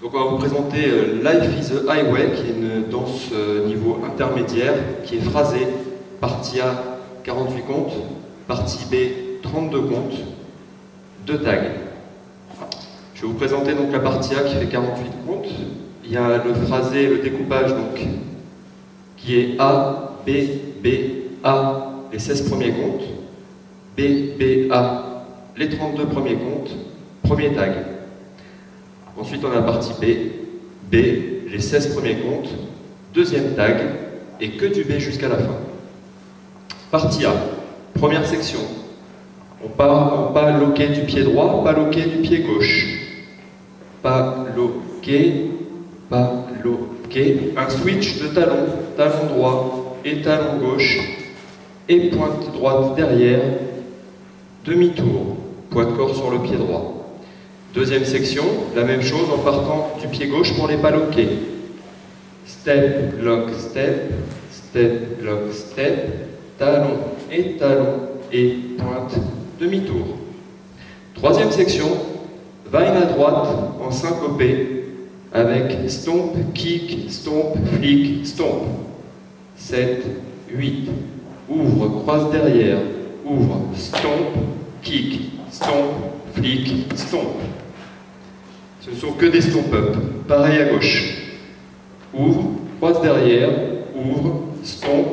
Donc on va vous présenter euh, Life is a Highway, qui est une danse euh, niveau intermédiaire, qui est phrasée, partie A 48 comptes, partie B 32 comptes, deux tags. Je vais vous présenter donc la partie A qui fait 48 comptes. Il y a le phrasé, le découpage donc, qui est A, B, B, A, les 16 premiers comptes, B, B, A, les 32 premiers comptes, premier tag. Ensuite, on a la partie B, B, les 16 premiers comptes, deuxième tag, et que du B jusqu'à la fin. Partie A, première section. On part, on pas du pied droit, pas loqué du pied gauche. Pas loqué, pas. Un switch de talon, talon droit et talon gauche, et pointe droite derrière, demi-tour, poids de corps sur le pied droit. Deuxième section, la même chose en partant du pied gauche pour les pas loqués. Step, lock, step, step, lock, step, talon et talon et pointe, demi-tour. Troisième section, vine à droite en syncopé avec stomp, kick, stomp, flick, stomp. 7, 8. Ouvre, croise derrière, ouvre, stomp, kick, stomp, stomp. Ce ne sont que des stomp-up. Pareil à gauche. Ouvre, croise derrière, ouvre, stomp,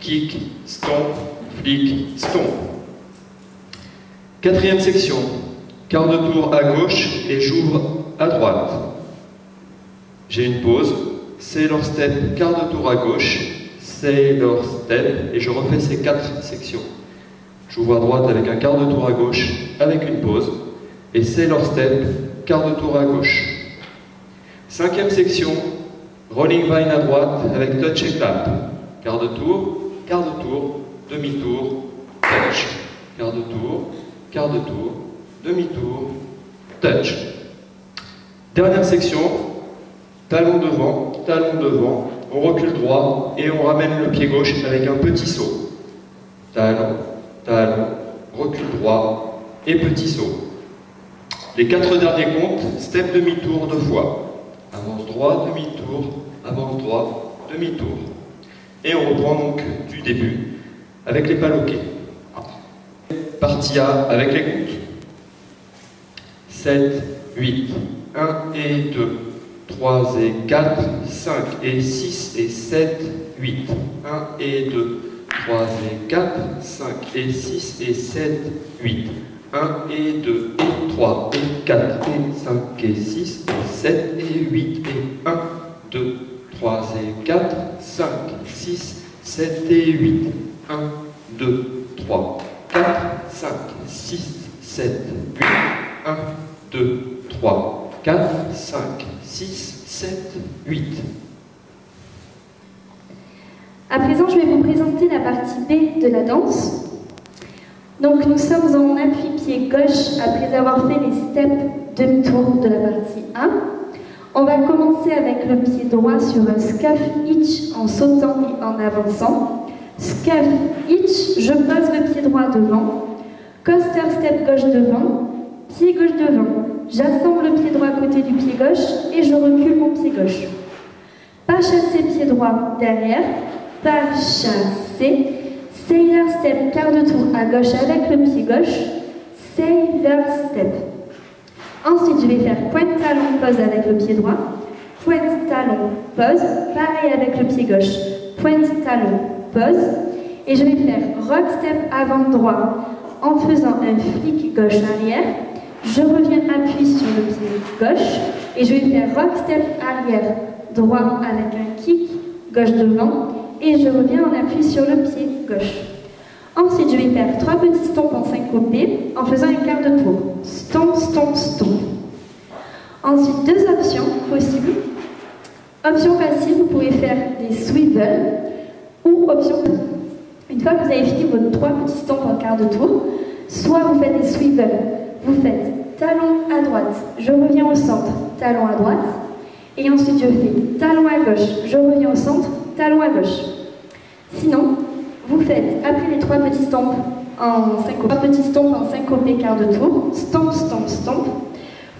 kick, stomp, flick, stomp. Quatrième section. Quart de tour à gauche et j'ouvre à droite. J'ai une pause. Sailor step, quart de tour à gauche. Sailor step. Et je refais ces quatre sections. J'ouvre à droite avec un quart de tour à gauche, avec une pause. Et Sailor step, quart de tour à gauche. Cinquième section, rolling vine à droite avec touch et clap. Quart de tour, quart de tour, demi-tour, touch. Quart de tour, quart de tour, demi-tour, touch. Dernière section, talon devant, talon devant, on recule droit et on ramène le pied gauche avec un petit saut. Talon, talon, recul droit et petit saut. Les quatre derniers comptes, step demi-tour deux fois. Avance droit, demi-tour, avance droit, demi-tour. Et on reprend donc du début avec les pas loqués. Partie A avec les comptes. 7, 8, 1 et 2, 3 et 4, 5 et 6 et 7, 8, 1 et 2, 3 et 4, 5 et 6 et 7, 8, 1 et 2 et 3 et 4 et 5 et 6 et 7 et 8 et 1, 2, 3 et 4, 5, 6, 7 et 8, 1, 2, 3, 4, 5, 6, 7, 8, 1, 2, 3, 4, 5, 6, 7, 8. À présent, je vais vous présenter la partie B de la danse. Donc nous sommes en appui pied gauche après avoir fait les steps demi-tour de la partie 1. On va commencer avec le pied droit sur un scuff hitch en sautant et en avançant. Scuff hitch, je pose le pied droit devant. Coaster step gauche devant. Pied gauche devant. J'assemble le pied droit à côté du pied gauche et je recule mon pied gauche. Pas chasser pied droit derrière. Pas chasser. Sailor step, quart de tour à gauche avec le pied gauche. Sailor step. Ensuite, je vais faire pointe talon, pose avec le pied droit. Pointe talon, pose. Pareil avec le pied gauche. Pointe talon, pose. Et je vais faire rock step avant droit en faisant un flic gauche arrière. Je reviens appui sur le pied gauche et je vais faire rock step arrière droit avec un kick gauche devant et je reviens en appui sur le pied gauche. Ensuite, je vais faire trois petits stomps en syncopé en faisant un quart de tour. Stomp, stomp, stomp. Ensuite, deux options possibles. Option facile, vous pouvez faire des swivels ou option Une fois que vous avez fini vos trois petits stomps en quart de tour, soit vous faites des swivels, vous faites talon à droite, je reviens au centre, talon à droite, et ensuite je fais talon à gauche, je reviens au centre, talon à gauche. Sinon, vous faites, après les trois petits stomps en syncopé, petits en syncopé quart de tour, stomp, stomp, stomp,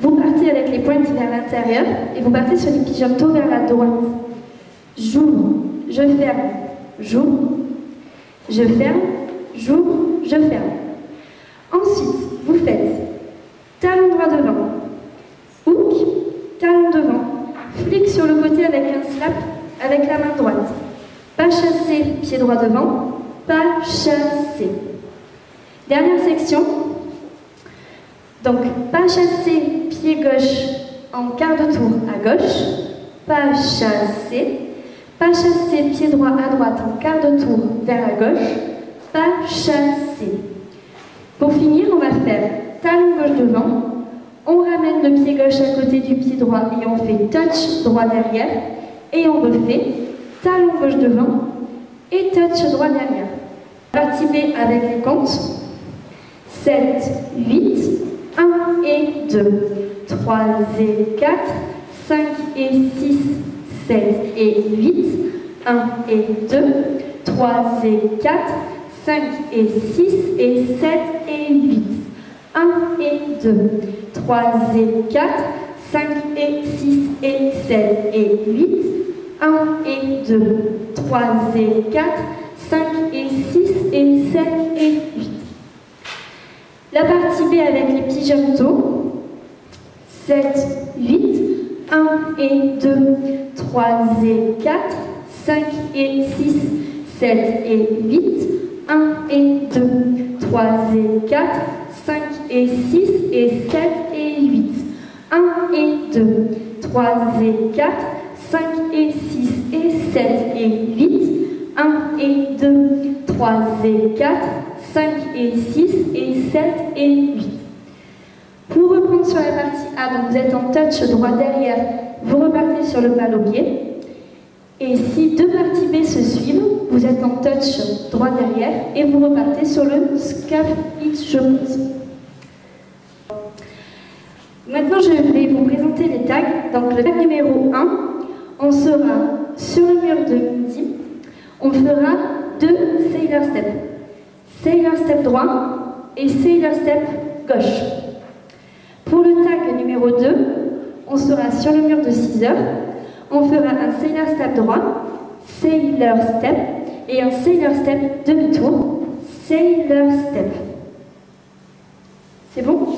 vous partez avec les pointes vers l'intérieur et vous partez sur les pigeons vers la droite. J'ouvre, je ferme, j'ouvre, je ferme, j'ouvre, je ferme. Ensuite, vous faites talon droit devant, hook, talon devant, flic sur le côté avec un slap avec la main droite. Pas chassé, pied droit devant, pas chassé. Dernière section. Donc, pas chassé, pied gauche en quart de tour à gauche, pas chassé, pas chassé, pied droit à droite en quart de tour vers la gauche, pas chassé. Pour finir, on va faire talon gauche devant, on ramène le pied gauche à côté du pied droit et on fait touch droit derrière, et on refait talon gauche devant et touch droit derrière. Partie B avec les comptes. 7, 8, 1 et 2, 3 et 4, 5 et 6, 7 et 8, 1 et 2, 3 et 4, 5 et 6 et 7 et 8, 1 et 2, 3 et 4, 5 et 6 et 7 et 8, 1 et 2, 3 et 4, 5 et 6 et 7 et 8. La partie B avec les petits pigeonneaux. 7, 8, 1 et 2, 3 et 4, 5 et 6, 7 et 8, 1 et 2, 3 et 4, 5 et 6 et 7 et 8, 1 et 2, 3 et 4, 5 et 6 et 7 et 8, 1 et 2, 3 et 4, 5 et 6 et 7 et 8. Pour reprendre sur la partie A, donc vous êtes en touch droit derrière, vous repartez sur le pied. Et si deux parties B se suivent, vous êtes en touch droit derrière et vous repartez sur le scap X Maintenant, je vais vous présenter les tags. Donc, le tag numéro 1, on sera sur le mur de midi. On fera deux Sailor Step. Sailor Step droit et Sailor Step gauche. Pour le tag numéro 2, on sera sur le mur de 6 heures. On fera un Sailor Step droit, Sailor Step et un Sailor Step demi-tour, Sailor Step. C'est bon?